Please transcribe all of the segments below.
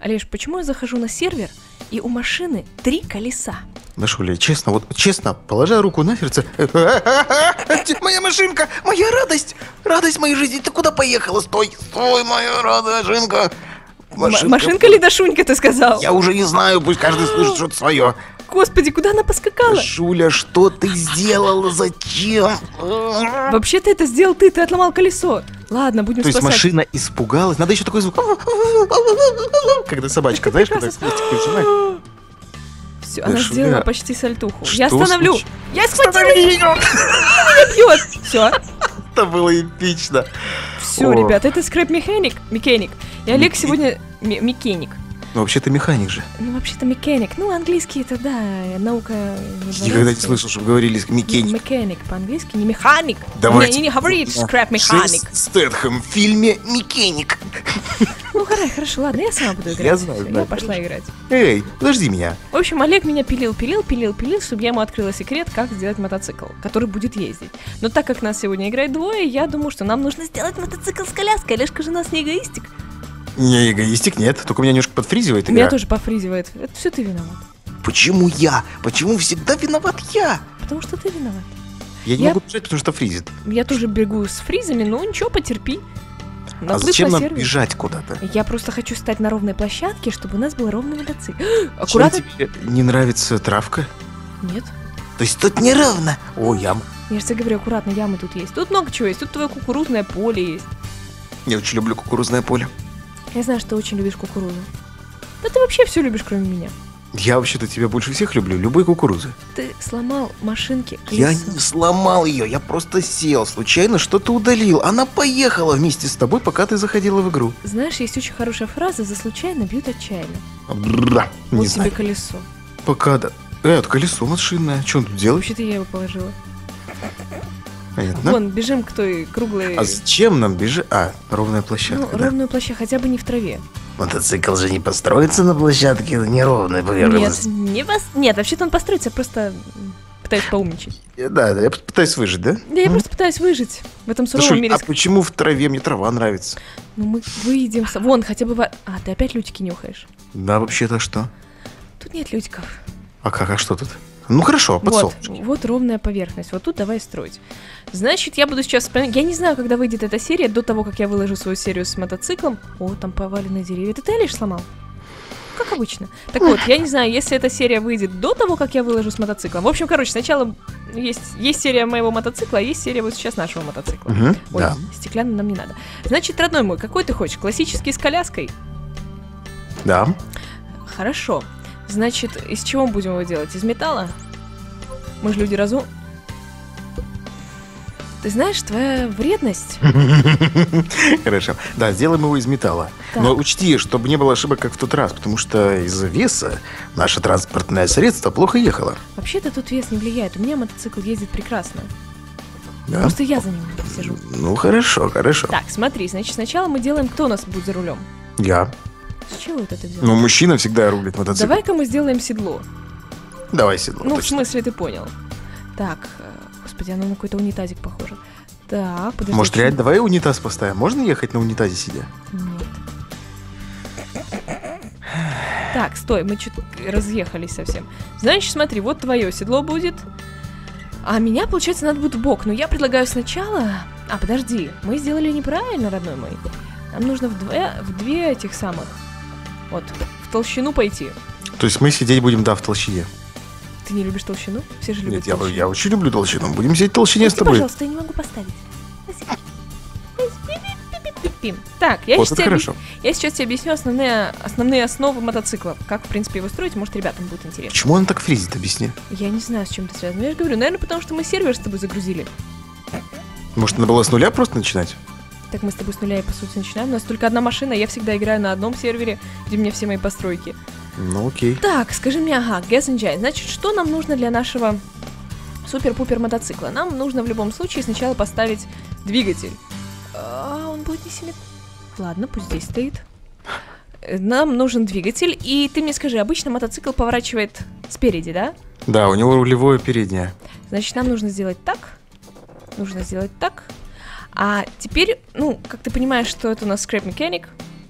Олеж, почему я захожу на сервер, и у машины три колеса? Дашуля, честно, вот честно, положа руку на сердце. Моя машинка, моя радость, радость моей жизни. Ты куда поехала? Стой, стой, моя радостинка. М- машинка ли Дашунька, ты сказал? Я уже не знаю, пусть каждый слышит что-то свое. Господи, куда она поскакала? Шуля, что ты сделала? Зачем? Вообще-то это сделал ты, ты отломал колесо. Ладно, будем То есть спасать. машина испугалась. Надо еще такой звук. Когда собачка, знаешь, когда хвостик. Все, она сделала почти сальтуху. Я остановлю. Я схватила ее, бьет. Все, Это было эпично. все, ребят, это скрэп механик. И Олег сегодня ме- механик. Ну, вообще-то механик же. Ну, вообще-то механик. Ну, английский это, да, наука... Я никогда не слышал, чтобы говорили механик. Механик по-английски, не механик. Давайте. Не, не, не говорит скрэп механик. Стэтхэм в фильме «Механик». Ну, хорошо, хорошо, ладно, я сама буду играть. Я знаю, Всё, да, Я пошла играть. Эй, подожди меня. В общем, Олег меня пилил, пилил, пилил, пилил, чтобы я ему открыла секрет, как сделать мотоцикл, который будет ездить. Но так как нас сегодня играет двое, я думаю, что нам нужно сделать мотоцикл с коляской. Олежка же у нас не эгоистик. Не, эгоистик нет, только меня немножко подфризивает Меня игра. тоже пофризивает. Это все ты виноват. Почему я? Почему всегда виноват я? Потому что ты виноват. Я не Я- могу бежать, потому что фризит. Я тоже бегу с фризами, но ничего, потерпи. а Наплыв зачем нам серверу. бежать куда-то? Я просто хочу стать на ровной площадке, чтобы у нас был ровный мотоцикл. Чем Аккуратно. тебе не нравится травка? Нет. То есть тут неровно. О, ям. Я же тебе говорю, аккуратно, ямы тут есть. Тут много чего есть. Тут твое кукурузное поле есть. Я очень люблю кукурузное поле. Я знаю, что ты очень любишь кукурузу. Да ты вообще все любишь, кроме меня. Я вообще-то тебя больше всех люблю, любой кукурузы. Ты сломал машинки Я колесо. не сломал ее, я просто сел, случайно что-то удалил. Она поехала вместе с тобой, пока ты заходила в игру. Знаешь, есть очень хорошая фраза «За случайно бьют отчаянно». Бра, Вот Не тебе знаю. колесо. Пока да. Э, это колесо машинное. Что он тут делает? Вообще-то я его положила. Понятно. Вон, бежим к той круглой... А зачем нам бежать? А, ровная ну, площадка, да? ровную площадь, хотя бы не в траве. Мотоцикл же не построится на площадке неровной Нет, не пос... Нет, вообще-то он построится, я просто пытаюсь поумничать. Да, да, я пытаюсь выжить, да? Да я просто пытаюсь выжить в этом суровом Слушай, мире. а почему в траве мне трава нравится? Ну мы выйдем... с- Вон, хотя бы... А, ты опять лютики нюхаешь? Да, вообще-то что? Тут нет лютиков. А как, а что тут? Ну хорошо, Вот, подсолнечник. вот ровная поверхность. Вот тут давай строить. Значит, я буду сейчас. Я не знаю, когда выйдет эта серия, до того, как я выложу свою серию с мотоциклом. О, там поваленные деревья. Это ты лишь сломал? Как обычно. Так вот, я не знаю, если эта серия выйдет до того, как я выложу с мотоциклом. В общем, короче, сначала есть, есть серия моего мотоцикла, а есть серия вот сейчас нашего мотоцикла. Мгм, Ой, да, стеклянный нам не надо. Значит, родной мой, какой ты хочешь? Классический с коляской? да. Хорошо. Значит, из чего мы будем его делать? Из металла? Мы же люди разум... Ты знаешь, твоя вредность... Хорошо. Да, сделаем его из металла. Так. Но учти, чтобы не было ошибок, как в тот раз, потому что из-за веса наше транспортное средство плохо ехало. Вообще-то тут вес не влияет. У меня мотоцикл ездит прекрасно. Да? Просто я за ним сижу. Ну хорошо, хорошо. Так, смотри, значит, сначала мы делаем, кто у нас будет за рулем. Я. С чего это ты взял? Ну, мужчина всегда рулит мотоцикл. Давай-ка мы сделаем седло. Давай седло. ну, в точно. смысле, ты понял. Так, э, господи, оно на какой-то унитазик похоже. Так, подожди. Может, реально, давай унитаз поставим? Можно ехать на унитазе сидя? Нет. Так, стой, мы чуть разъехались совсем. Значит, смотри, вот твое седло будет. А меня, получается, надо будет в бок. Но я предлагаю сначала... А, подожди, мы сделали неправильно, родной мой. Нам нужно в две, в две этих самых... Вот, в толщину пойти. То есть мы сидеть будем, да, в толщине. Ты не любишь толщину? Все же любят Нет, я, толщину. я очень люблю толщину. Будем сидеть в толщине с Прости, тобой. пожалуйста, я не могу поставить. Так, я Вот сейчас хорошо. Я сейчас тебе объясню основные, основные основы мотоцикла. Как, в принципе, его строить, может, ребятам будет интересно. Почему он так фризит, объясни? Я не знаю, с чем это связано. Я же говорю, наверное, потому что мы сервер с тобой загрузили. Может, надо было с нуля просто начинать? Так мы с тобой с нуля и, по сути, начинаем. У нас только одна машина, я всегда играю на одном сервере, где у меня все мои постройки. Ну, окей. Так, скажи мне, ага, Guess Engine. Значит, что нам нужно для нашего супер-пупер мотоцикла? Нам нужно в любом случае сначала поставить двигатель. А, он будет не сильно... Ладно, пусть здесь стоит. Нам нужен двигатель, и ты мне скажи, обычно мотоцикл поворачивает спереди, да? Да, у него рулевое переднее. Значит, нам нужно сделать так. Нужно сделать так. А теперь, ну, как ты понимаешь, что это у нас скрэп механик.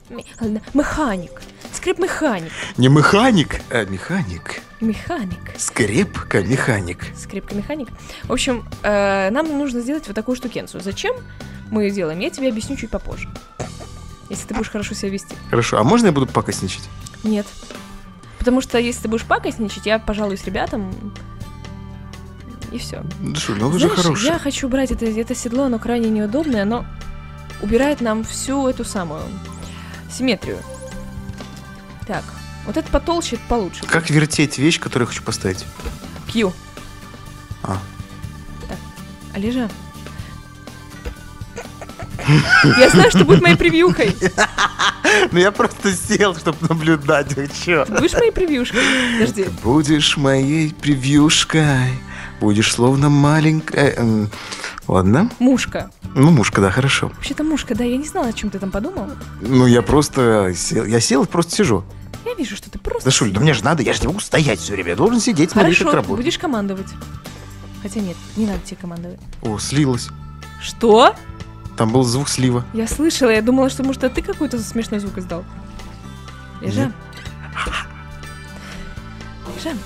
Механик. скреп-механик. Не механик, а механик. Механик. Скрепка механик. Скрипка-механик. В общем, э, нам нужно сделать вот такую штукенцию. Зачем мы ее делаем, я тебе объясню чуть попозже. Если ты будешь хорошо себя вести. Хорошо, а можно я буду пакостничать? Нет. Потому что если ты будешь пакостничать, я пожалуюсь ребятам. И все. Шуль, ну вы же хороший. я хочу брать это, это седло, оно крайне неудобное, но убирает нам всю эту самую симметрию. Так, вот это потолще, это получше. Как вертеть вещь, которую я хочу поставить? Q. А. Так, Олежа. Я знаю, что будет моей превьюхой. Ну я просто сел, чтобы наблюдать? Ты будешь моей превьюшкой? Подожди. Ты будешь моей превьюшкой, будешь словно маленькая... эм, Ладно. Мушка. Ну, мушка, да, хорошо. Вообще-то мушка, да, я не знала, о чем ты там подумал. Ну, я просто сел, я сел и просто сижу. Я вижу, что ты просто... Да, Шуль, да мне же надо, я же не могу стоять все время, я должен сидеть, смотреть, как Хорошо, работает. будешь командовать. Хотя нет, не надо тебе командовать. О, слилось. Что? Там был звук слива. Я слышала, я думала, что может, это ты какой-то смешной звук издал. Лежа. Лежа, я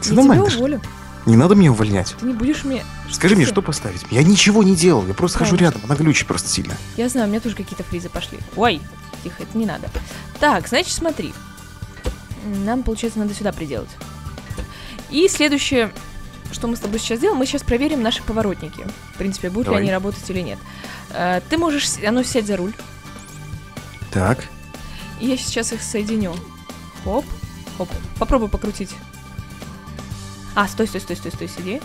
тебя уволю. Не надо меня увольнять. Ты не будешь мне... Скажи мне, ты? что поставить? Я ничего не делал, я просто хожу Конечно. рядом, она глючит просто сильно. Я знаю, у меня тоже какие-то фризы пошли. Ой, тихо, это не надо. Так, значит, смотри. Нам, получается, надо сюда приделать. И следующее, что мы с тобой сейчас сделаем, мы сейчас проверим наши поворотники. В принципе, будут Давай. ли они работать или нет. Э, Ты можешь, а ну, сядь за руль. Так. И я сейчас их соединю. Хоп, хоп. Попробуй покрутить. А, стой, стой, стой, стой, стой, сиди.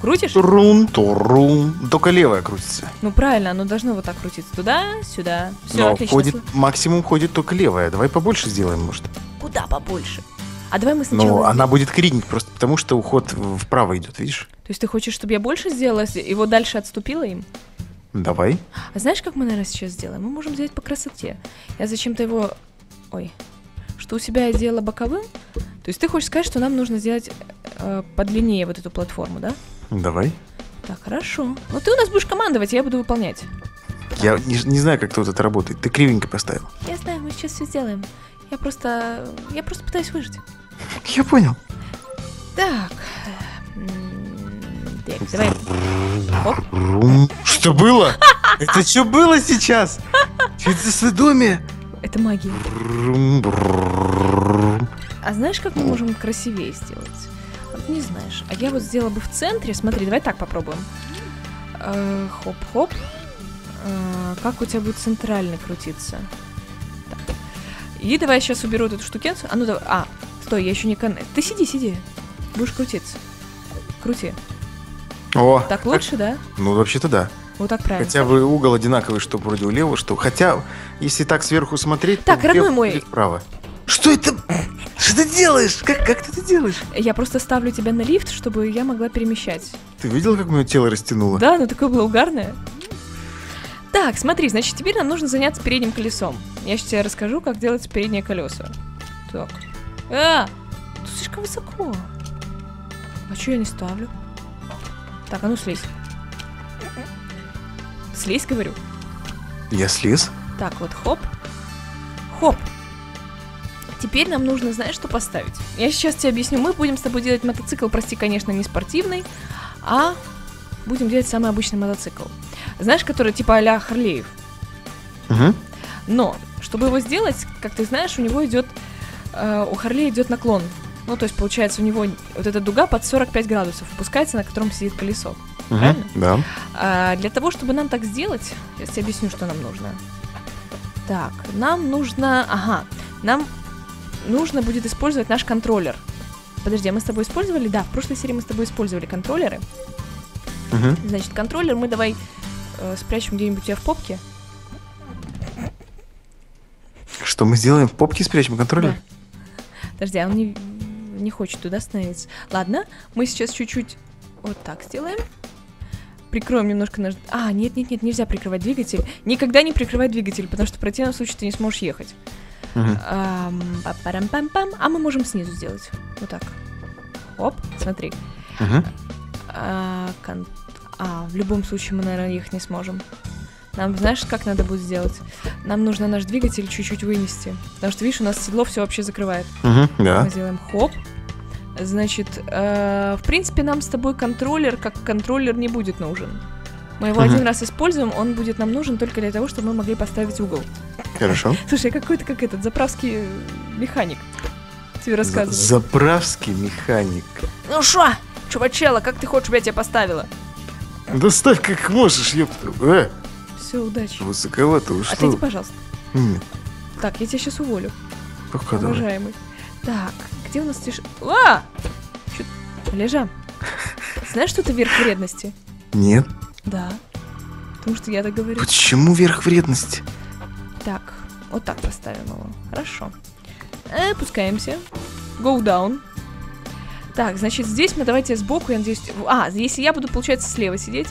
Крутишь? Турун, турун. Только левая крутится. Ну правильно, оно должно вот так крутиться. Туда, сюда. Все, Но отлично. ходит, максимум ходит только левая. Давай побольше сделаем, может. Куда побольше? А давай мы сначала... Сделаем- она будет кренить просто потому, что уход вправо идет, видишь? То есть ты хочешь, чтобы я больше сделала, его дальше отступила им? Давай. А знаешь, как мы, наверное, сейчас сделаем? Мы можем сделать по красоте. Я зачем-то его... Ой. Что у себя я делала боковым? То есть ты хочешь сказать, что нам нужно сделать э, подлиннее вот эту платформу, да? Давай. Так, хорошо. Ну ты у нас будешь командовать, а я буду выполнять. Я не, не знаю, как тут это работает. Ты кривенько поставил. Я знаю, мы сейчас все сделаем. Я просто... Я просто пытаюсь выжить. Я понял. Так. давай. Оп. Что было? Это что было сейчас? Что это за? Это магия. А знаешь, как мы можем красивее сделать? Вот не знаешь. А я вот сделала бы в центре. Смотри, давай так попробуем. Э, Хоп-хоп. Э, Как у тебя будет центральный крутиться? Так. И давай я сейчас уберу вот эту штукенцию. А ну давай. А, стой, я еще не кон... Ты сиди, сиди. Будешь крутиться. Крути. О, Так лучше, да? Ну, вообще-то да. Вот так правильно. Хотя бы угол одинаковый, что вроде у левого, что... Хотя, если так сверху смотреть, Так, то родной влево мой. вправо. Что это? Что ты делаешь? Как, как ты это делаешь? Я просто ставлю тебя на лифт, чтобы я могла перемещать. Ты видел, как мое тело растянуло? Да, ну такое было угарное. Так, смотри, значит, теперь нам нужно заняться передним колесом. Я сейчас тебе расскажу, как делать переднее колесо. Так. А, тут слишком высоко. А что я не ставлю? Так, а ну слезь. Слезь, говорю. Я слез. Так, вот хоп. Хоп. Теперь нам нужно, знаешь, что поставить? Я сейчас тебе объясню. Мы будем с тобой делать мотоцикл, прости, конечно, не спортивный, а будем делать самый обычный мотоцикл. Знаешь, который типа а-ля Харлеев. Угу. Но, чтобы его сделать, как ты знаешь, у него идет... э, у Харлея идет наклон. Ну, то есть, получается, у него вот эта дуга под 45 градусов опускается, на котором сидит колесо. Правильно? Да. А для того, чтобы нам так сделать, я объясню, что нам нужно. Так, нам нужно... Ага, нам нужно будет использовать наш контроллер. Подожди, а мы с тобой использовали? Да, в прошлой серии мы с тобой использовали контроллеры. Угу. Значит, контроллер мы давай э, спрячем где-нибудь у тебя в попке. Что мы сделаем? В попке спрячем контроллер? Подожди, а он не, не хочет туда становиться. Ладно, мы сейчас чуть-чуть вот так сделаем. Прикроем немножко наш... А, нет-нет-нет, нельзя прикрывать двигатель. Никогда не прикрывай двигатель, потому что в противном случае ты не сможешь ехать. А мы можем снизу сделать. Вот так. Оп, смотри. А, кон- а, в любом случае мы, наверное, ехать не сможем. Нам, знаешь, как надо будет сделать? Нам нужно наш двигатель чуть-чуть вынести. Потому что, видишь, у нас седло все вообще закрывает. Угу, да. Мы сделаем хоп. Значит, э, в принципе, нам с тобой контроллер, как контроллер, не будет нужен. Мы его Мгм. один раз используем, он будет нам нужен только для того, чтобы мы могли поставить угол. Хорошо. Слушай, я какой-то как этот заправский э, механик. Тебе За- рассказываю. Заправский механик. Ну шо, чувачела, как ты хочешь, чтобы я тебя поставила? Да ставь как можешь, ёпта. Э, Все, удачи. высоковато ушло. Отойди, пожалуйста. М, Так, я тебя сейчас уволю, Пока давай. уважаемый. Так, где у нас тиш... А! Чё... Лежа, знаешь, что это верх вредности? Нет. Да. Потому что я так говорю. Почему верх вредности? Так, вот так поставим его. Хорошо. Э, Опускаемся. Go down. Так, значит, здесь мы давайте сбоку, я надеюсь... А, если я буду, получается, слева сидеть,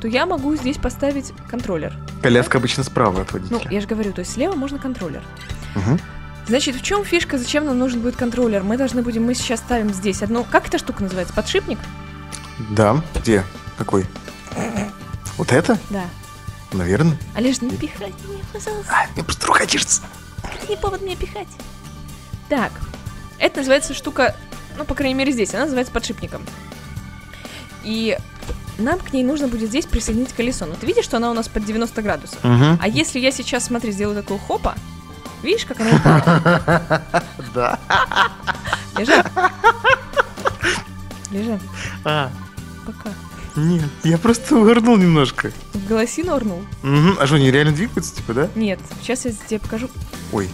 то я могу здесь поставить контроллер. Коляска обычно справа от Ну, водителя. я же говорю, то есть слева можно контроллер. Мгм. Значит, в чем фишка, зачем нам нужен будет контроллер? Мы должны будем, мы сейчас ставим здесь одну... Как эта штука называется? Подшипник? Да. Где? Какой? Вот это? Да. Наверное. Олеж, не пихай меня, пожалуйста. А, мне просто рука чешется. Это не повод меня пихать. Так, это называется штука, ну, по крайней мере, здесь, она называется подшипником. И нам к ней нужно будет здесь присоединить колесо. Ну, ты видишь, что она у нас под 90 градусов? Угу. А если я сейчас, смотри, сделаю такую хопа, видишь, как она? Да. Лежа. Лежа, А, пока. Нет, я просто угорнул немножко. В голосину орнул? Угу. А что, они реально двигаются, типа, да? Нет, сейчас я тебе покажу. Ой.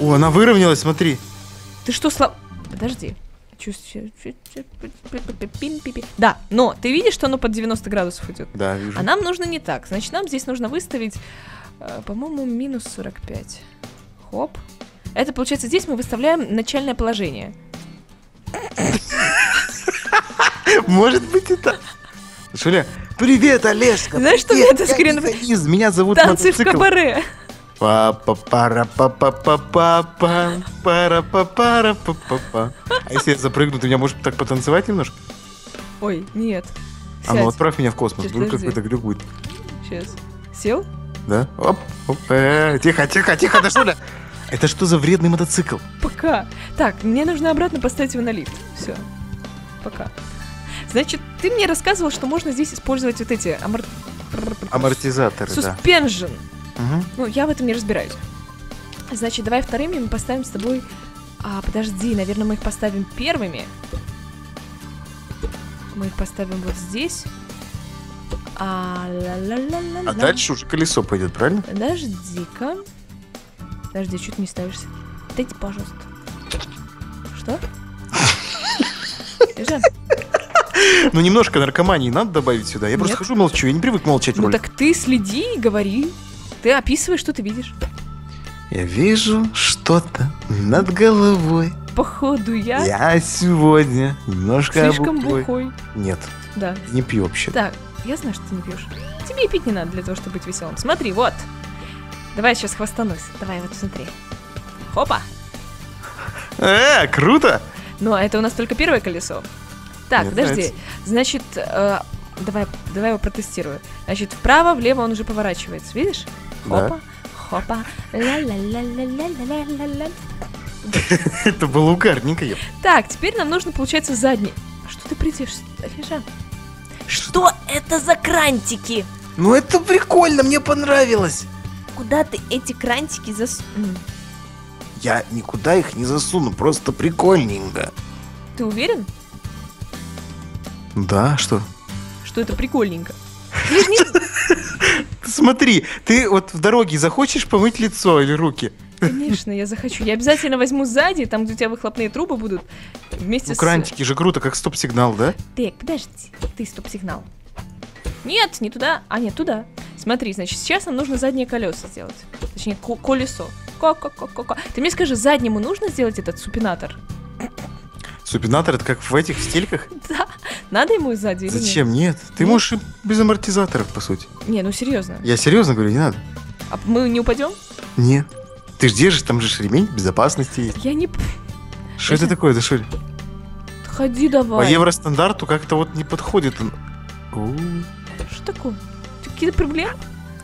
О, она выровнялась, смотри. Ты что, слаб... Подожди. Чувствую... Да, но ты видишь, что оно под 90 градусов идет? Да, вижу. А нам нужно не так. Значит, нам здесь нужно выставить, э, по-моему, минус 45. Хоп. Это получается, здесь мы выставляем начальное положение. Может быть это. Шуля, привет, Олежка. Знаешь, что это скрин- Меня зовут Танцы в кабаре. Папа пара папа папа пара пара папа А если я запрыгну, ты меня можешь так потанцевать немножко? Ой, нет. А ну отправь меня в космос, вдруг какой-то глюк будет. Сейчас. Сел? Да? Оп, оп, э, тихо, тихо, тихо, да что ли? Это что за вредный мотоцикл? Пока. Так, мне нужно обратно поставить его на лифт. Все. Пока. Значит, ты мне рассказывал, что можно здесь использовать вот эти амор... Амортизаторы, да. Суспенжен. Мгм. Ну, я в этом не разбираюсь. Значит, давай вторыми мы поставим с тобой... А, подожди, наверное, мы их поставим первыми. Мы их поставим вот здесь. А, ла-ла-ла-ла-ла. А дальше уже колесо пойдет, правильно? Подожди-ка. Подожди, чуть не ставишься. Дайте, пожалуйста. Что? Лежа. Ну немножко наркомании надо добавить сюда. Я просто хожу молчу, я не привык молчать в Ну так ты следи и говори. Ты описываешь, что ты видишь. Я вижу что-то над головой. Походу я, Я сегодня немножко слишком обухой. бухой. Нет, Да. не пью вообще. Так, я знаю, что ты не пьешь. Тебе и пить не надо для того, чтобы быть веселым. Смотри, вот. Давай я сейчас хвастанусь. Давай вот смотри. Хопа. Э, круто! Ну, а это у нас только первое колесо. Так, Мне подожди. нравится. Значит, э, давай, давай его протестирую. Значит, вправо, влево он уже поворачивается, видишь? Да. Хопа, хопа, ла-ла-ла-ла-ла-ла-ла-ла. Это было угарненько. Так, теперь нам нужно, получается, задний. А Что ты придешь, Лежа? Что это за крантики? Ну это прикольно, мне понравилось. Куда ты эти крантики зас... М, Я никуда их не засуну, просто прикольненько. Ты уверен, Да, что? что это прикольненько? Ты смотри, ты вот в дороге захочешь помыть лицо или руки? Конечно, я захочу. Я обязательно возьму сзади, там, где у тебя выхлопные трубы будут, вместе Ну, с... крантики же круто, как стоп-сигнал, да? Так, подожди, ты стоп-сигнал. Нет, не туда, а нет, туда. Смотри, значит, сейчас нам нужно задние колеса сделать. Точнее, ко- колесо. Ко-ко-ко-ко-ко. Ты мне скажи, заднему нужно сделать этот супинатор? Супинатор это как в этих стельках? Да. Надо ему сзади или? Зачем? Нет. Ты Нет? можешь и без амортизаторов, по сути. Не, ну серьезно. Я серьезно говорю, не надо. А мы не упадем? Нет. Ты ж держишь, там же ремень безопасности есть. Я не... Что это такое, да что ли? Ходи По давай. евростандарту как-то вот не подходит он. Что такое? какие-то проблемы?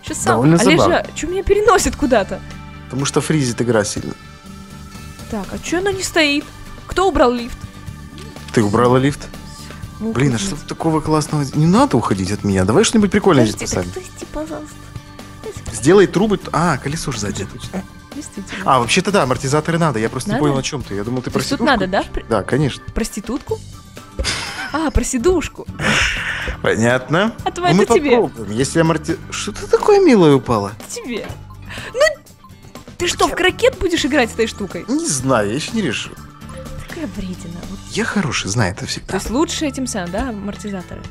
Сейчас сам. Довольно Олежа, забавно. что меня переносит куда-то? Потому что фризит игра сильно. Так, а что она не стоит? Кто убрал лифт? Ты убрала лифт? Ну, Блин, а что такого классного? Не надо уходить от меня. Давай что-нибудь прикольное здесь поставим. пусти, пожалуйста. Сделай трубы. А, колесо же сзади. точно. Действительно. А, вообще-то да, амортизаторы надо. Я просто не Надо? понял, о чем ты. Я думал, ты То есть тут проститутку надо, да? Да, конечно. Проститутку? А, про сидушку. Понятно. А твоя Ну, мы тебе. попробуем. Если аморти... Что ты такое милое упало? Тебе. Ну, ты что, в крокет будешь играть с этой штукой? Не знаю, я еще не решил. Такая вредина. Вот. Я хороший, знаю это То всегда. есть лучше этим самым, да, амортизаторы?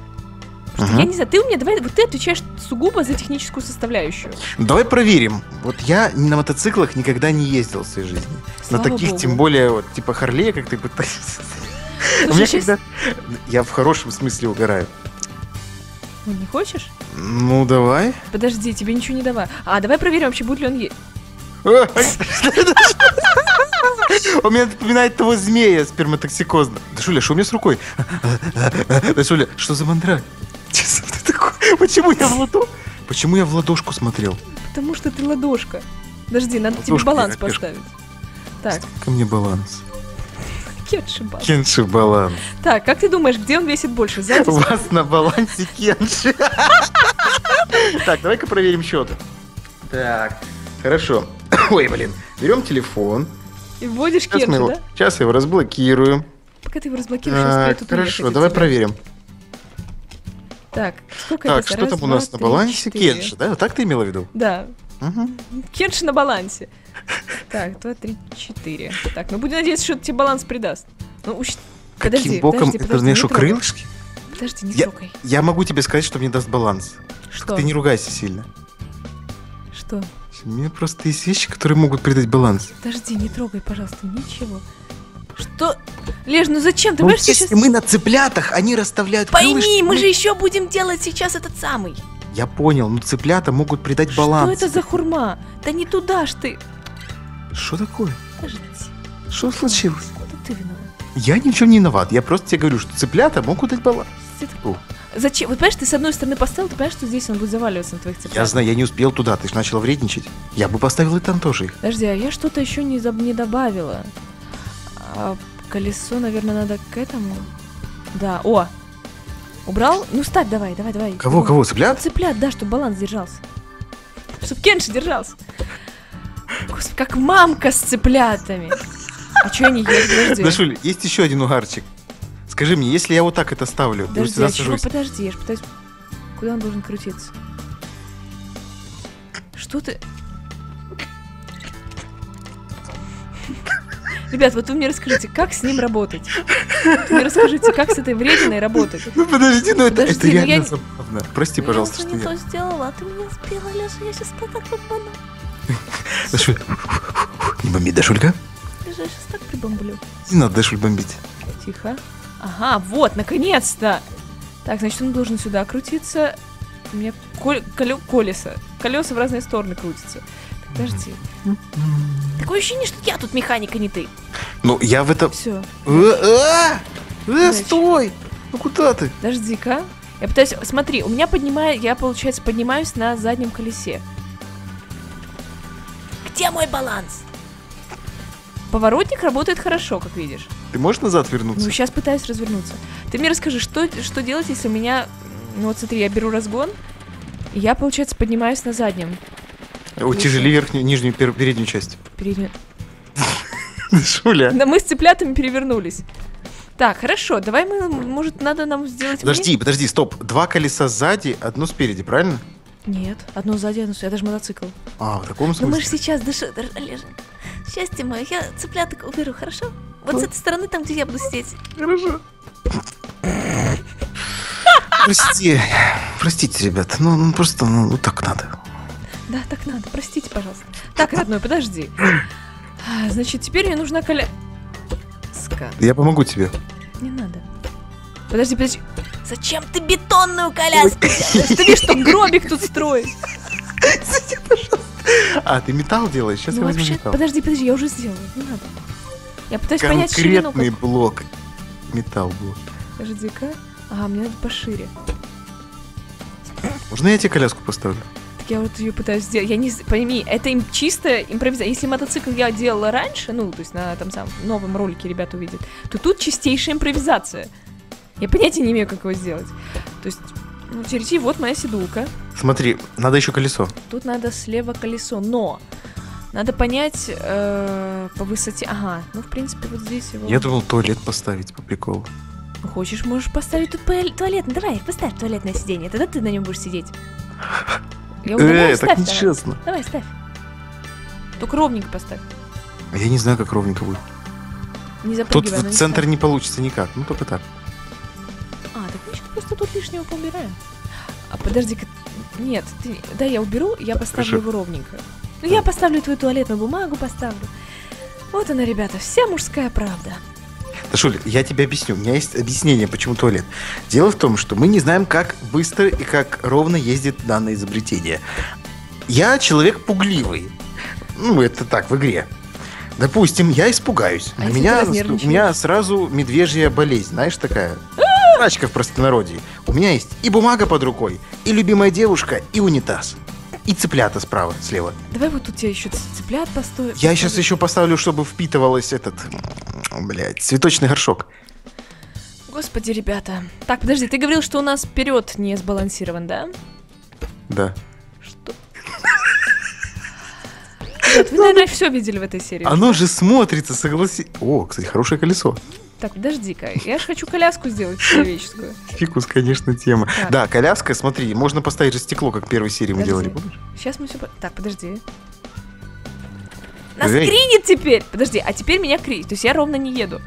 Что Ага. Я не знаю, ты у меня, давай, вот ты отвечаешь сугубо за техническую составляющую. Давай проверим. Вот я на мотоциклах никогда не ездил в своей жизни. Слава на таких, богу. тем более, вот, типа Харлея, как ты пытаешься. У меня щас- когда... Я в хорошем смысле угораю. Ну, не хочешь? Ну, давай. Подожди, тебе ничего не давай. А, давай проверим вообще, будет ли он есть. Он меня напоминает того змея сперматоксикозно. Да Шуля, что у меня с рукой? Да Шуля, что за мандра? Что ты такой? Почему я в ладошку? Почему я в ладошку смотрел? Потому что ты ладошка. Подожди, надо тебе баланс поставить. Так, Ко мне баланс. кетши баланс. Кенши баланс. Так, как ты думаешь, где он весит больше? Сзади? У вас на балансе Кенши. Так, давай-ка проверим счеты. Так, хорошо. Ой, блин. Берем телефон. И вводишь Сейчас, кетши, мы да? сейчас я его разблокирую. Пока ты его разблокируешь, я Так, тут хорошо, давай тебя. проверим. Так, сколько Так, это? что Раз, там у два, нас на три, балансе? четыре. Кенши, да? Вот Так ты имела в виду? Да, Мгм. Кенши на балансе. Так, два, три, четыре. Так, ну будем надеяться, что это тебе баланс придаст. Ну, уч- Каким подожди, боком? подожди, это подожди, знаешь, что трогай. крылышки? Подожди, не Я- трогай. Я могу тебе сказать, что мне даст баланс. Что? Ты не ругайся сильно. Что? У меня просто есть вещи, которые могут придать баланс. Подожди, не трогай, пожалуйста, ничего. Что? Леш, ну зачем? Ты Ну, понимаешь, если сейчас... мы на цыплятах, они расставляют Пойми, крылышки, мы же еще будем делать сейчас этот самый. Я понял, но цыплята могут придать баланс. Что это за хурма? Да не туда ж ты. Что такое? Подожди, Что случилось? это ты виноват. Я ни в чем не виноват. Я просто тебе говорю, что цыплята могут дать баланс. Ты- Зачем? Вот понимаешь, ты с одной стороны поставил, ты понимаешь, что здесь он будет заваливаться на твоих цыплятах. Я знаю, я не успел туда, ты же начала вредничать. Я бы поставил и там тоже их. Подожди, а я что-то еще не, заб- не добавила. А колесо, наверное, надо к этому. Да, о! Убрал? Ну ставь, давай, давай, давай. Кого, кого, цыплят? Цыплят, да, чтобы баланс держался. Чтоб Кенши держался. Господи, как мамка с цыплятами. А что они едут? Подожди. Дашуль, есть еще один угарчик. Скажи мне, если я вот так это ставлю, я Подожди, а чего? сажусь, Подожди, я ж пытаюсь... Куда он должен крутиться? Что ты... Ребят, вот вы мне расскажите, как с ним работать? Вы мне расскажите, как с этой врединой работать? Ну подожди, ну это, Подожди, это ну реально я- забавно. Прости, пожалуйста, что я не я... то сделала, а ты меня сбила, Леша, я сейчас так обману. Дашуль, не бомби, Дашулька. Я же сейчас так прибомблю. Не надо Дашуль бомбить. Тихо. Ага, вот, наконец-то! Так, значит, он должен сюда крутиться. У меня коль- колё- колеса. Колеса в разные стороны крутятся. Подожди. Такое ощущение, что я тут механика, не ты. Ну, я в этом... Все, Э, э, э, стой! Ну куда ты? подожди-ка. Я пытаюсь... Смотри, у меня поднимаю... Я, получается, поднимаюсь на заднем колесе. Где мой баланс? Поворотник работает хорошо, как видишь. Ты можешь назад вернуться? Ну, сейчас пытаюсь развернуться. Ты мне расскажи, что, что делать, если у меня... Ну, вот смотри, я беру разгон, и я, получается, поднимаюсь на заднем. Утяжели верхнюю, нижнюю, пер- переднюю часть. Переднюю. Шуля. Да мы с цыплятами перевернулись. Так, хорошо, давай мы, может, надо нам сделать... мне- Подожди, подожди, стоп. Два колеса сзади, одно спереди, правильно? Нет, одно сзади, одно сзади. Это же мотоцикл. А, в таком Ну мы же смысле. сейчас дыши, Олежа. Счастье мое, я цыпляток уберу, хорошо? Вот с этой стороны, там, где я буду сидеть. Хорошо. Прости, простите, ребят, ну, ну, просто, ну, ну, так надо. Да, так надо, простите, пожалуйста. Так, родной, подожди. А, Значит, теперь мне нужна коля... Ска. Я помогу тебе. Не надо. Подожди, подожди. Зачем ты бетонную коляску делаешь? Ты видишь, что гробик тут строишь? А, ты металл делаешь? Сейчас Ну я возьму вообще, металл. подожди, подожди, я уже сделала. Не надо. Я пытаюсь понять ширину. Конкретный как- блок. Металл блок. Подожди-ка. Ага, мне надо пошире. Можно я тебе коляску поставлю? Так я вот ее пытаюсь сделать. Я не... Пойми, это им чисто импровизация. Если мотоцикл я делала раньше, ну, то есть на там самом новом ролике ребята увидят, то тут чистейшая импровизация. Я понятия не имею, как его сделать. То есть, ну, черти, вот моя седулка. Смотри, надо еще колесо. Тут надо слева колесо, но надо понять э, по высоте. Ага, ну в принципе вот здесь его. Я думал туалет поставить по приколу. Ну, Хочешь, можешь поставить тут туалет. Ну, давай, поставь туалетное сиденье, тогда ты на нем будешь сидеть. Я Э, так нечестно. Давай, ставь. Только ровненько поставь. А Я не знаю, как ровненько будет. Не Тут в не центр ставит. не получится никак. Ну, только так. А, так мы просто тут лишнего поубираем. А подожди-ка. Нет, ты... да, я уберу, я поставлю Хорошо. его ровненько. Ну, я поставлю твою туалетную бумагу, поставлю. Вот она, ребята, вся мужская правда. Дашуля, я тебе объясню. У меня есть объяснение, почему туалет. Дело в том, что мы не знаем, как быстро и как ровно ездит данное изобретение. Я человек пугливый. Ну, это так, в игре. Допустим, я испугаюсь. А у, меня, у меня сразу медвежья болезнь, знаешь, такая. Прачка в простонародье. У меня есть и бумага под рукой, и любимая девушка, и унитаз. И цыплята справа, слева. Давай вот тут тебе еще цыплят постой. Я сейчас еще поставлю, чтобы впитывалось этот, блядь, цветочный горшок. Господи, ребята. Так, подожди, ты говорил, что у нас вперед не сбалансирован, да? Да. Что? Вы, наверное, все видели в этой серии. Оно же смотрится, согласи. О, кстати, хорошее колесо. Так, подожди-ка. Я же хочу коляску сделать человеческую. Фикус, конечно, тема. Так. Да, коляска, смотри, можно поставить же стекло, как в первой серии мы Подожди. делали, помнишь? Сейчас мы все... Так, подожди. Нас Эй. кринит теперь! Подожди, а теперь меня кринит. То есть я ровно не еду.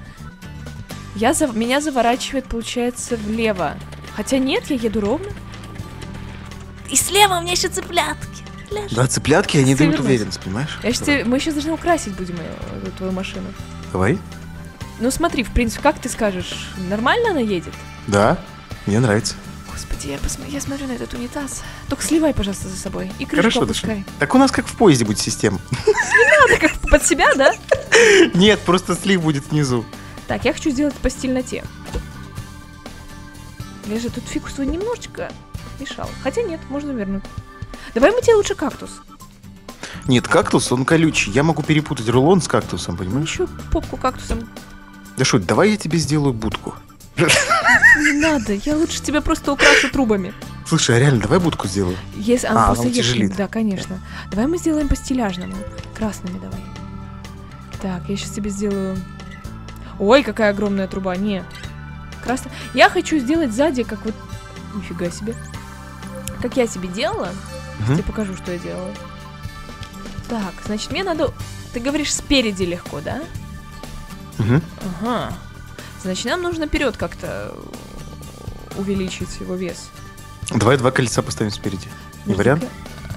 Я за... Меня заворачивает, получается, влево. Хотя нет, я еду ровно. И слева у меня еще цыплятки. Ляж. Да, цыплятки, они дают уверенность, понимаешь? Я щас тебе- Мы сейчас должны украсить будем эту твою машину. Давай. Ну смотри, в принципе, как ты скажешь, нормально она едет? Да, мне нравится. Господи, я, посмо- я смотрю на этот унитаз. Только сливай, пожалуйста, за собой. И крышку Хорошо, опускай. Так у нас как в поезде будет система. Надо как под себя, да? Нет, просто слив будет внизу. Так, я хочу сделать по стильноте. Я же тут фикус вот немножечко мешал. Хотя нет, можно вернуть. Давай мы тебе лучше кактус. Нет, кактус, он колючий. Я могу перепутать рулон с кактусом, понимаешь? еще попку кактусом. Да что, давай я тебе сделаю будку. Не надо, я лучше тебя просто украшу трубами. Слушай, а реально, давай будку сделаю. Если А, она она просто утяжелит. едет. Да, конечно. Давай мы сделаем по стиляжному. Красными давай. Так, я сейчас тебе сделаю... Ой, какая огромная труба. Не. Красная. Я хочу сделать сзади, как вот... Нифига себе. Как я себе делала. Мгм. Тебе покажу, что я делала. Так, значит, мне надо... Ты говоришь, спереди легко, да? Мгм. Ага. Значит, нам нужно вперед как-то увеличить его вес. Давай два колеса поставим спереди. Не Подожди-ка. вариант?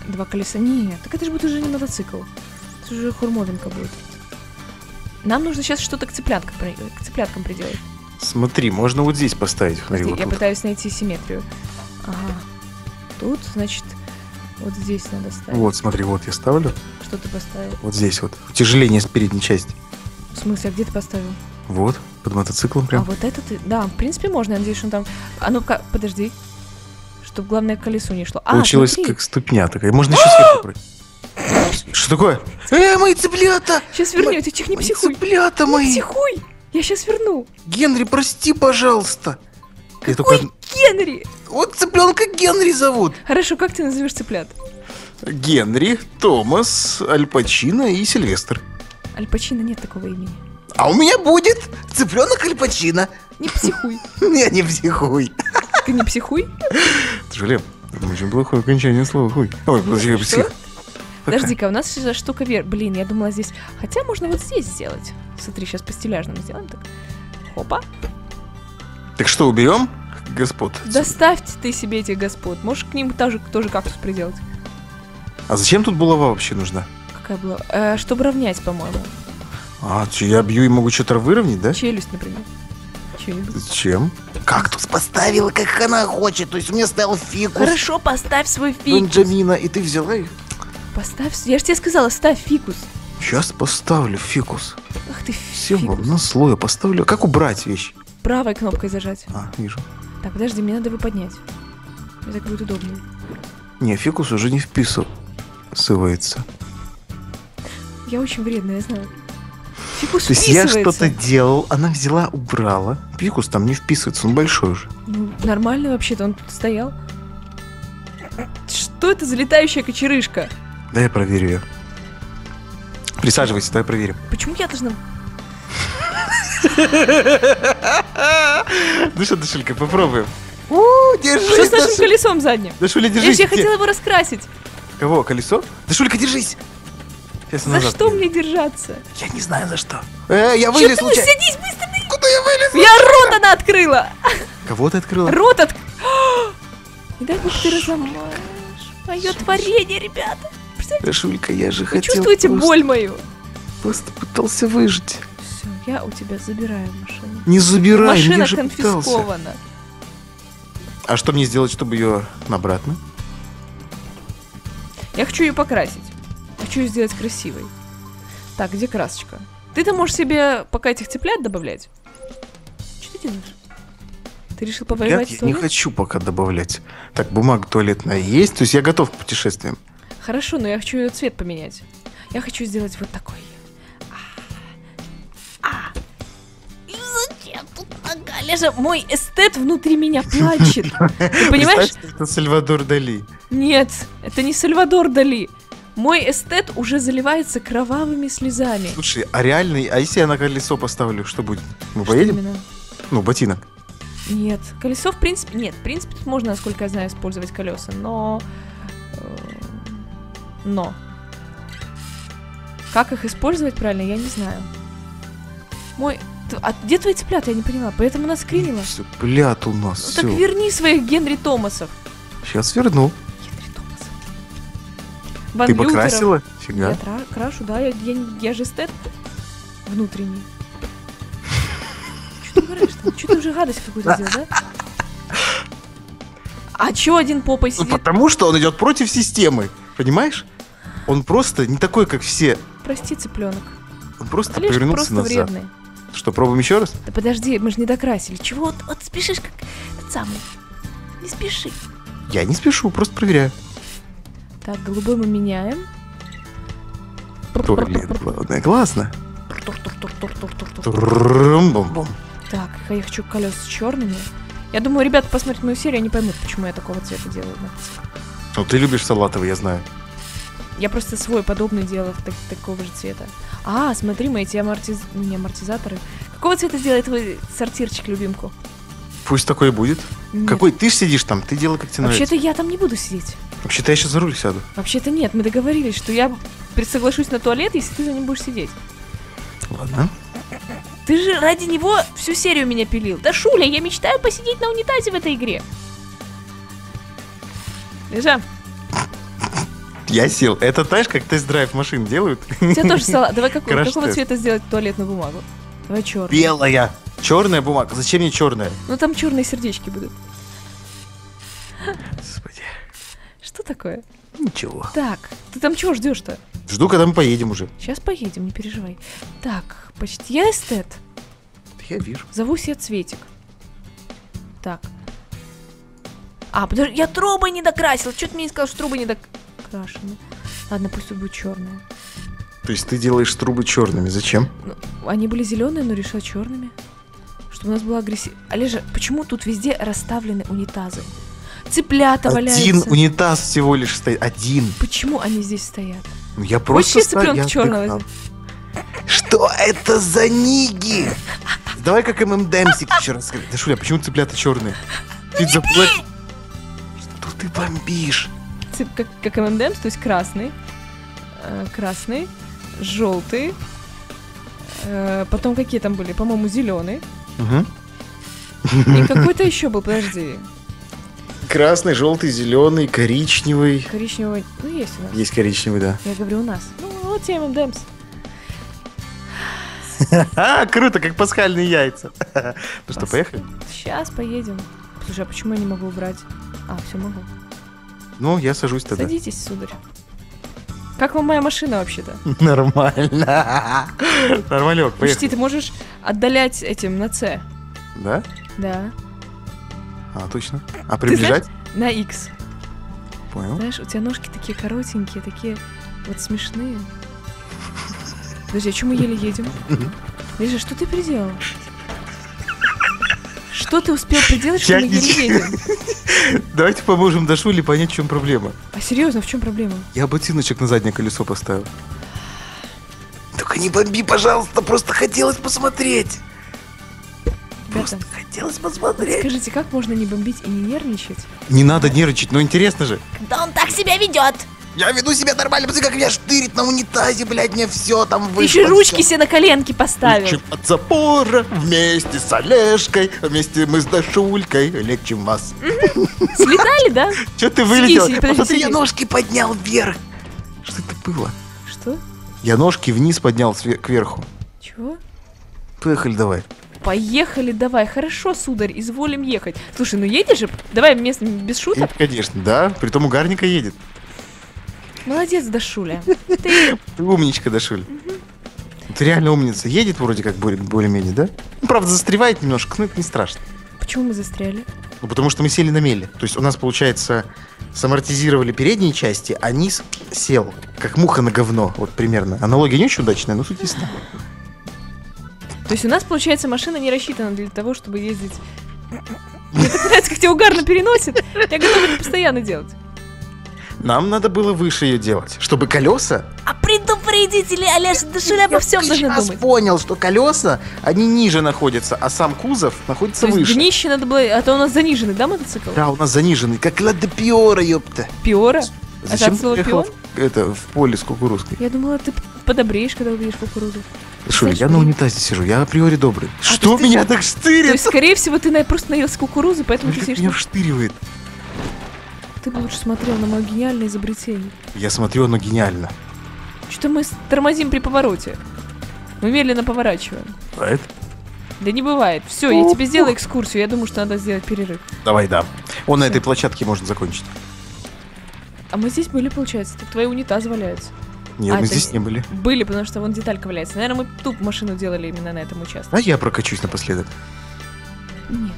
Два колеса. Нет, так это же будет уже не мотоцикл. Это уже хурмовинка будет. Нам нужно сейчас что-то к цыпляткам, при- к цыпляткам приделать. Смотри, можно вот здесь поставить. Смотри, вот я тут. пытаюсь найти симметрию. Ага. Тут, значит, вот здесь надо ставить. Вот, смотри, вот я ставлю. Что ты поставил? Вот здесь вот. Утяжеление с передней части. В смысле, а где ты поставил? Вот, под мотоциклом прям. А вот это ты... Да, в принципе, можно. Я надеюсь, что он там... А ну-ка, подожди. Чтобы главное к колесу не шло. А, Получилось смотри. как ступня такая. Можно еще сверху пройти. Что такое? Э, мои цыплята! Сейчас вернете, чих, не Мои психуй. цыплята Не мои! психуй! Я сейчас верну. Генри, прости, пожалуйста. Я Какой только... Генри? Вот цыпленка Генри зовут. Хорошо, как ты назовешь цыплят? Генри, Томас, Аль Пачино и Сильвестр. Аль Пачино нет такого имени. А у меня будет цыпленок Аль Пачино. Не психуй. Не, не психуй. Ты не психуй? Жулем, очень плохое окончание слова хуй. Ой, подожди, Что? псих. Подожди-ка, у нас же штука вверх. Блин, я думала здесь... Хотя можно вот здесь сделать. Смотри, сейчас по стиляжному сделаем так. Хопа. Так что, уберем, господ? Доставьте ты себе этих господ. Можешь к ним тоже, тоже кактус приделать. А зачем тут булава вообще нужна? Какая была? Э, чтобы равнять, по-моему. А, я бью и могу что-то выровнять, да? Челюсть, например. Что-нибудь. Зачем? Кактус поставила, как она хочет. То есть у меня стоял фикус, Хорошо, поставь свой фикус. Бенджамина, и ты взяла их. Поставь... Я же тебе сказала, ставь фикус. Сейчас поставлю фикус. Ах ты Все, фикус. на слой поставлю. Как убрать вещь? Правой кнопкой зажать. А, вижу. Так, подожди, мне надо его поднять. Мне так будет удобнее. Не, фикус уже не вписывается. Я очень вредная, я знаю. Фикус То есть я что-то делал, она взяла, убрала. Фикус там не вписывается, он большой уже. Ну, нормально вообще-то, он тут стоял. Что это за летающая кочерышка? Дай я проверю ее. Присаживайся, давай проверим. Почему я должна... Ну что, Дашулька, попробуем. Держись, Что с нашим колесом задним? Дашуля, держись. же я Где? хотела его раскрасить. Кого, колесо? Дашулька, держись. Сейчас За назад что мне держаться? Я не знаю за что. Э, я Чё вылез ты случайно. садись быстро? Куда я вылез? Я рот она открыла! Кого ты открыла? Рот от... Не дай бог ты разломаешь. Мое творение, ребята. Дашулька, я же вы хотел чувствуете просто, боль мою? просто пытался выжить. Все, я у тебя забираю машину. Не забирай, Машина мне же пытался. конфискована. А что мне сделать, чтобы ее обратно? Я хочу ее покрасить. Хочу ее сделать красивой. Так, где красочка? Ты-то можешь себе пока этих цыплят добавлять. Что ты делаешь? Ты решил повоевать с я не хочу пока добавлять. Так, бумага туалетная есть, то есть я готов к путешествиям. Хорошо, но я хочу ее цвет поменять. Я хочу сделать вот такой. А. А. И зачем тут нога лежа? Мой эстет внутри меня плачет. Ты понимаешь? Это Сальвадор Дали. Нет, это не Сальвадор Дали. Мой эстет уже заливается кровавыми слезами. Слушай, а реальный, а если я на колесо поставлю, что будет? Мы Что поедем? именно? Ну, ботинок. Нет, колесо в принципе... Нет, в принципе тут можно, насколько я знаю, использовать колеса, но... э, Но... Как их использовать правильно, я не знаю. Мой... А где твои цыплята, я не поняла, поэтому нас скринило. Блядь, у нас Ну так верни своих Генри Томасов. Сейчас верну. Ван Ты Лютеров. покрасила? Фига. Я тра- крашу, да, я, я, я же эстет внутренний. Что ты говоришь-то? Что ты уже гадость какую-то сделал, да? А чё один попой Ну, сидит? потому что он идет против системы. Понимаешь? Он просто не такой, как все. Прости, цыпленок. Он просто Лишь повернулся просто назад. вредный. Что, пробуем еще раз? Да подожди, мы же не докрасили. Чего вот, вот спешишь, как этот самый? Не спеши. Я не спешу, просто проверяю. Так, голубой мы меняем. Туалет, главное. Классно. Так, я хочу колес с черными. Я думаю, ребята посмотрят мою серию, они поймут, почему я такого цвета делаю. Ну, ты любишь салатовый, я знаю. Я просто свой подобный делала так- такого же цвета. А, смотри, мы эти амортиз... не амортизаторы. Какого цвета сделает твой сортирчик, любимку? Пусть такой и будет. Нет. Какой ты сидишь там, ты делай, как тебе нравится. Вообще-то я там не буду сидеть. Вообще-то я сейчас за руль сяду. Вообще-то нет, мы договорились, что я соглашусь на туалет, если ты за ним будешь сидеть. Ладно. Ты же ради него всю серию меня пилил. Да, Шуля, я мечтаю посидеть на унитазе в этой игре. Лежа, Я сел. Это знаешь, как тест-драйв машин делают? у тебя тоже салат. Давай какого, какого цвета сделать туалетную бумагу? Давай черный. Белая. Черная бумага. Зачем мне черная? Ну там черные сердечки будут. Господи. Что такое? Ничего. Так, ты там чего ждешь-то? Жду, когда мы поедем уже. Сейчас поедем, не переживай. Так, почти я эстет. Я вижу. Зову себя Цветик. Так. А, подожди, я трубы не докрасила. Чё ты мне не сказал, что трубы не докрашены? Ладно, пусть тут будет черная. То есть ты делаешь трубы черными. Зачем? Ну, они были зеленые, но решила черными. Чтобы у нас была агрессия. Олежа, почему тут везде расставлены унитазы? Цыплята Один валяются. унитаз всего лишь стоит. Один. Почему они здесь стоят? Ну, я Хочешь просто... я ста- цыпленка я черного. Что это за ниги? Давай как ММДМсик еще раз. скажи. Да, Шуля, почему цыплята черные? Ты заплат... Что ты бомбишь? Цып- как, как ММДМС, то есть красный, э, красный, желтый, э, потом какие там были, по-моему, зеленый, Угу. и какой-то еще был, подожди, Красный, желтый, зеленый, коричневый. коричневый, ну есть у нас, Есть коричневый, да. я говорю у нас, ну вот тебе ММДМС. А, круто, как пасхальные яйца. Ну что, поехали? Сейчас поедем. Слушай, а почему я не могу убрать? А, все могу. Ну, я сажусь тогда. Садитесь, сударь. Как вам моя машина вообще-то? Нормально. Нормалек, поехали. ты можешь отдалять этим на С. Да? Да. А, точно. А приближать? На X. Понял. Знаешь, у тебя ножки такие коротенькие, такие вот смешные. Подожди, а что мы еле едем? Лежа, что ты приделал? Что ты успел приделать, что мы еле едем? Давайте поможем Дашуле понять, в чем проблема. А серьезно, в чем проблема? Я ботиночек на заднее колесо поставил. Только не бомби, пожалуйста, просто хотелось посмотреть. Ребята, хотелось посмотреть. скажите, как можно не бомбить и не нервничать? Не надо нервничать, но интересно же. Да он так себя ведет! Я веду себя нормально, посмотри, как меня штырит на унитазе, блядь, мне все там Ты вышло. еще ручки всё. себе на коленки поставил. Лечим от запора вместе с Олежкой, вместе мы с Дашулькой лечим вас. Слетали, да? Че ты вылетел? Посмотри, я ножки поднял вверх. Что это было? Что? Я ножки вниз поднял кверху. Чего? Поехали давай. Поехали, давай. Хорошо, сударь, изволим ехать. Слушай, ну едешь же? Давай вместо без шуток. Конечно, да. Притом угарненько едет. Молодец, Дашуля. Ты Ты умничка, Дашуль. Ты реально умница. Едет вроде как более- более-менее, да? Ну, правда, застревает немножко, но это не страшно. Почему мы застряли? Ну, потому что мы сели на мели. То есть у нас, получается, самортизировали передние части, а низ сел, как муха на говно, вот примерно. Аналогия не очень удачная, но суть ясна. То есть у нас, получается, машина не рассчитана для того, чтобы ездить... Мне так нравится, как тебя угарно переносит. Я готова это постоянно делать. Нам надо было выше ее делать, чтобы колеса... А предупредители, Олеж, Дашуля обо всем сейчас думать. понял, что колеса, они ниже находятся, а сам кузов находится То выше. днище надо было... А то у нас заниженный, да, мотоцикл? Да, у нас заниженный, как ладопиора, ёпта. Пиора? Зачем от ты приехала пион? в- это, в поле с кукурузкой? Я думала, ты подобреешь, когда увидишь кукурузу. Шуля, я на унитазе сижу, я априори добрый. А, Что то есть ты- меня так То штырит? есть, скорее всего, ты на- просто наелся кукурузы, поэтому ты Как сидишь... меня вштыривает. Ты бы лучше смотрел на мое гениальное изобретение. Я смотрю, оно гениально. Что-то мы тормозим при повороте. Мы медленно поворачиваем. Бывает? Да не бывает. Все, я тебе сделаю экскурсию. Я думаю, что надо сделать перерыв. Давай, да. Он на этой площадке можно закончить. А мы здесь были, получается. Тут твои унитазы валяются. Нет, А, мы здесь не были. Были, потому что вон деталька валяется. Наверное, мы тут машину делали именно на этом участке. А я прокачусь напоследок. Нет.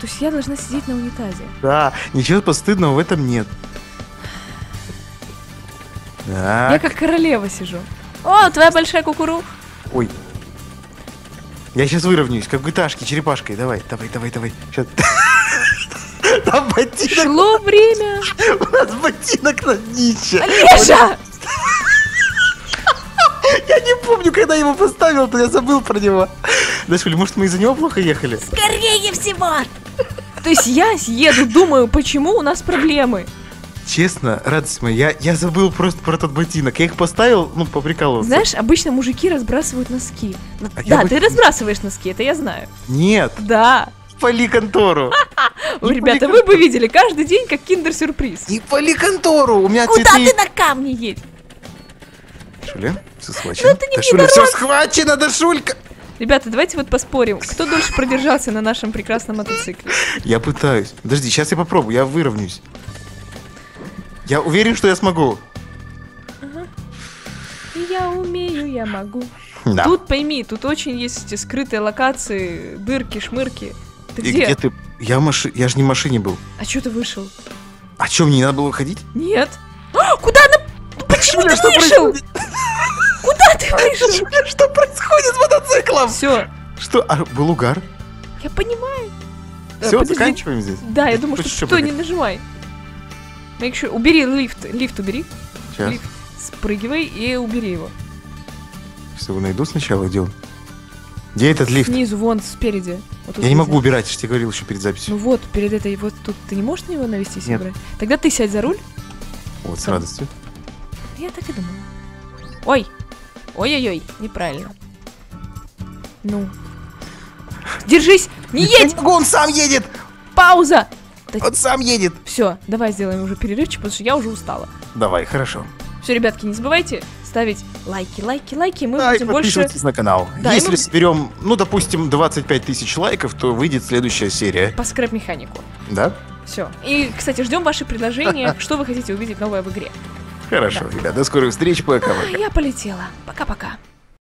То есть я должна сидеть на унитазе. Да, ничего постыдного в этом нет. Я Так, как королева сижу. О, твоя большая кукуру. ой. Я сейчас выровняюсь, как в гиташке, черепашкой. Давай, давай, давай, давай. Сейчас. Там ботинок, Шло время. у нас ботинок на днище. Олежа! Я не помню, когда я его поставил, то я забыл про него. Дашуля, может, мы из-за него плохо ехали? Скорее всего! То есть я еду, думаю, почему у нас проблемы. Честно, радость моя, я, я забыл просто про тот ботинок. Я их поставил, ну, поприкалываться. Знаешь, обычно мужики разбрасывают носки. Ну, А да, бы- ты разбрасываешь носки, это я знаю. Нет, Да. поли контору. Вы, ребята, вы бы видели каждый день как киндер-сюрприз. Не поли контору, у меня Куда ты на камне едешь? Дашуля, все схвачено. Ну, это не Дашуля, все схвачено, Дашулька. Ребята, давайте вот поспорим, кто дольше продержался на нашем прекрасном мотоцикле. Я пытаюсь. Подожди, сейчас я попробую, я выровняюсь. Я уверен, что я смогу. Я умею, я могу. Да. Тут пойми, тут очень есть скрытые локации, дырки, шмырки. Ты И где? где ты? Я, в маши... я же не в машине был. А что ты вышел? А что, мне не надо было выходить? Нет. А, куда она? Почему Шуля, ты вышел? происходит? Ты вышел? Что происходит с мотоциклом? Все, Что? А, был угар? я понимаю. Э, Все, подожди. заканчиваем здесь. Да, я думаю, что что, не нажимай. Make sure- Убери лифт, лифт убери, Сейчас. лифт. спрыгивай и убери его. Все, найду сначала, где он? Где этот лифт? Снизу, вон, спереди. Вот Я не нельзя. могу убирать, я же тебе говорил еще перед Ну записью. вот, перед этой, вот тут ты не можешь на него навестись и Нет. убрать? Тогда ты сядь за руль. Вот, с сам. радостью. Я так и думала. Ой! Ой-ой-ой, неправильно. Ну. Держись! Не едь! он сам едет! Пауза! Он сам едет! Все, давай сделаем уже перерывчик, потому что я уже устала. Давай, хорошо. Все, ребятки, не забывайте ставить лайки, лайки, лайки. Мы Да, и будем больше... подписывайтесь на канал. Да, и Если мы- соберем, ну, допустим, 25 тысяч лайков, то выйдет следующая серия. По скрэп-механику. Да? Все. И, кстати, ждем ваши предложения, что вы хотите увидеть новое в игре. Хорошо, ребят, до скорых встреч, пока. Я полетела. Пока-пока.